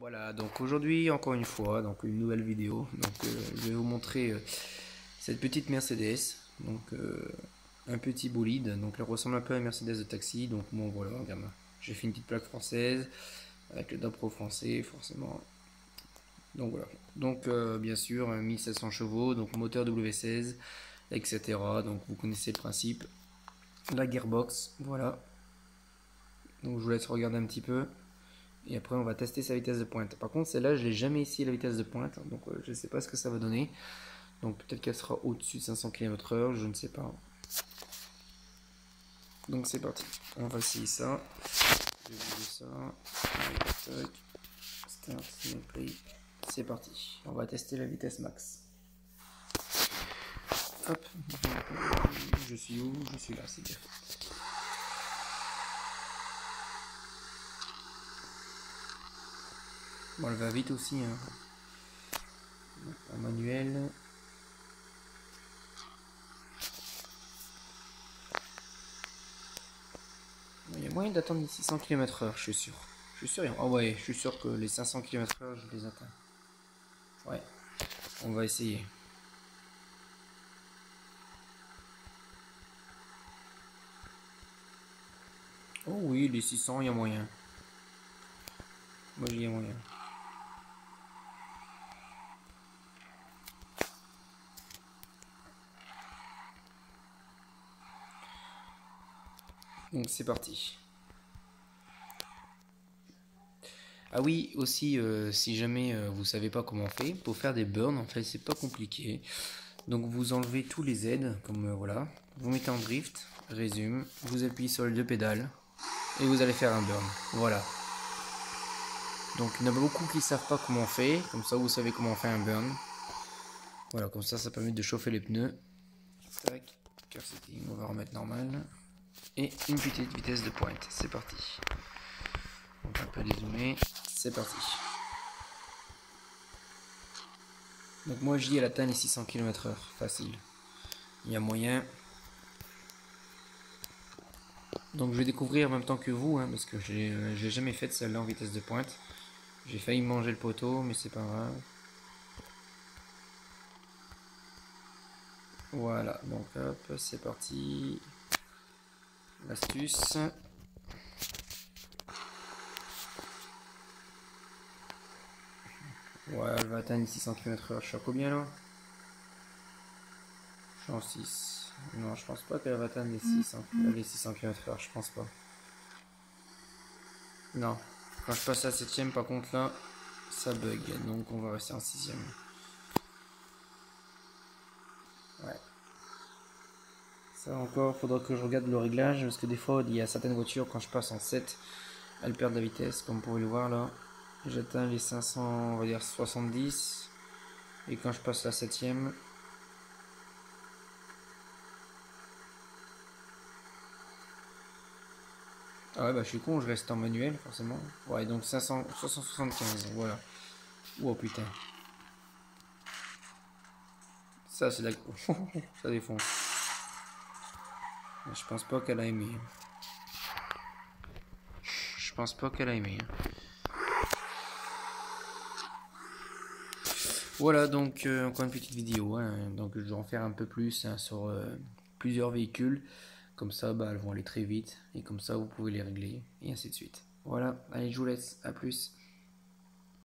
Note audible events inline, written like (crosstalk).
Voilà, donc aujourd'hui, encore une fois, donc une nouvelle vidéo. Donc euh, je vais vous montrer euh, cette petite Mercedes. Donc euh, un petit bolide. Donc elle ressemble un peu à une Mercedes de taxi. Donc bon voilà, regarde. J'ai fait une petite plaque française avec le Dapro français, forcément. Donc voilà. Donc bien sûr, 1700 chevaux, donc moteur W16, etc. Donc vous connaissez le principe. La gearbox, voilà. Donc je vous laisse regarder un petit peu. Et après, on va tester sa vitesse de pointe. Par contre, celle-là, je l'ai jamais essayé la vitesse de pointe. Donc, euh, je ne sais pas ce que ça va donner. Donc, peut-être qu'elle sera au-dessus de 500 km/h. Je ne sais pas. Donc, c'est parti. On va essayer ça. Je vais ça. C'est parti. On va tester la vitesse max. Hop. Je suis où? Je suis là, c'est bien. Bon, elle va vite aussi. Hein. Manuel. Il y a moyen d'attendre les 600 km/h, je suis sûr. Je suis sûr. Oh ouais, je suis sûr que les 500 km/h, je les atteins. Ouais, on va essayer. Oh oui, les 600, il y a moyen. Moi, il y a moyen. Donc c'est parti. Ah oui, aussi, euh, si jamais euh, vous savez pas comment on fait, pour faire des burns, en fait, c'est pas compliqué. Donc vous enlevez tous les aides, comme euh, voilà. Vous mettez en drift, résume, vous appuyez sur les deux pédales, et vous allez faire un burn. Voilà. Donc il y en a beaucoup qui savent pas comment on fait, comme ça vous savez comment on fait un burn. Voilà, comme ça, ça permet de chauffer les pneus. Tac, on va remettre normal et une petite vitesse de pointe. C'est parti. On un peu dézoomer. C'est parti. Donc moi dis elle atteint les 600 km/h. Facile. Il y a moyen. Donc je vais découvrir en même temps que vous, hein, parce que je l'ai jamais fait celle-là en vitesse de pointe. J'ai failli manger le poteau, mais c'est pas grave. Voilà, donc hop, c'est parti l'astuce. Ouais, elle va atteindre 600 km/h. Je suis à combien là? Je suis en 6. Non, je pense pas qu'elle va atteindre les 600, les 600 km/h. Je pense pas. Non. Quand je passe à 7ème, par contre là, ça bug. Donc on va rester en 6ème. Ça encore, faudra que je regarde le réglage parce que des fois il y a certaines voitures quand je passe en 7, elles perdent la vitesse comme vous pouvez le voir là. J'atteins les 500, on va dire 70 et quand je passe la 7ème Ah ouais bah je suis con, je reste en manuel forcément. Ouais donc 500, 575, voilà. Oh putain. Ça c'est la... (laughs) ça défonce. Je pense pas qu'elle a aimé. Je pense pas qu'elle a aimé. Voilà donc euh, encore une petite vidéo. Hein. Donc je vais en faire un peu plus hein, sur euh, plusieurs véhicules. Comme ça bah, elles vont aller très vite. Et comme ça vous pouvez les régler. Et ainsi de suite. Voilà, allez je vous laisse. À plus.